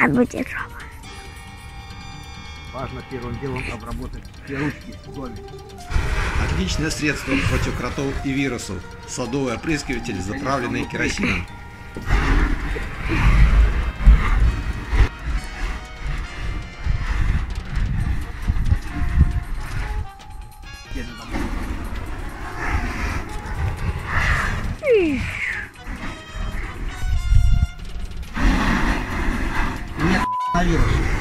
А будет жопа. Важно первым делом обработать все ручки солью. Отличное средство против кротов и вирусов. Садовый опрыскиватель, заправленный керосином. Еду ಆಗಿರೋದು